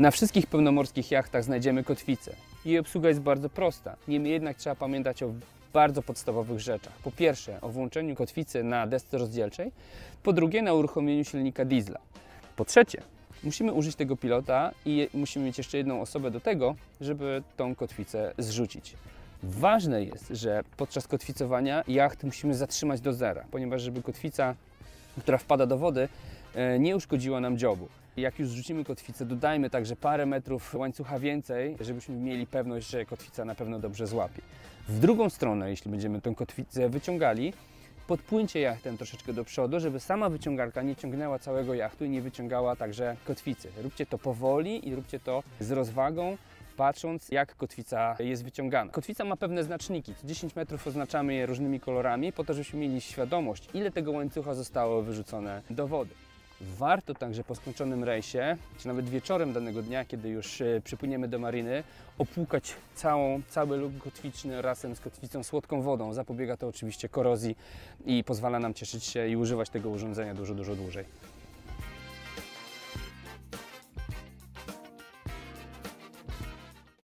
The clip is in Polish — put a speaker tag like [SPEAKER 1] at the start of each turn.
[SPEAKER 1] Na wszystkich pełnomorskich jachtach znajdziemy kotwicę. Jej obsługa jest bardzo prosta. Niemniej jednak trzeba pamiętać o bardzo podstawowych rzeczach. Po pierwsze, o włączeniu kotwicy na desce rozdzielczej. Po drugie, na uruchomieniu silnika diesla. Po trzecie, musimy użyć tego pilota i musimy mieć jeszcze jedną osobę do tego, żeby tą kotwicę zrzucić. Ważne jest, że podczas kotwicowania jacht musimy zatrzymać do zera, ponieważ żeby kotwica, która wpada do wody, e, nie uszkodziła nam dziobu. Jak już zrzucimy kotwicę, dodajmy także parę metrów łańcucha więcej, żebyśmy mieli pewność, że kotwica na pewno dobrze złapie. W drugą stronę, jeśli będziemy tę kotwicę wyciągali, podpłyńcie jachtem troszeczkę do przodu, żeby sama wyciągarka nie ciągnęła całego jachtu i nie wyciągała także kotwicy. Róbcie to powoli i róbcie to z rozwagą, patrząc jak kotwica jest wyciągana. Kotwica ma pewne znaczniki. Co 10 metrów oznaczamy je różnymi kolorami, po to, żebyśmy mieli świadomość, ile tego łańcucha zostało wyrzucone do wody. Warto także po skończonym rejsie, czy nawet wieczorem danego dnia, kiedy już e, przypłyniemy do mariny, opłukać całą, cały luk kotwiczny razem z kotwicą słodką wodą. Zapobiega to oczywiście korozji i pozwala nam cieszyć się i używać tego urządzenia dużo, dużo dłużej.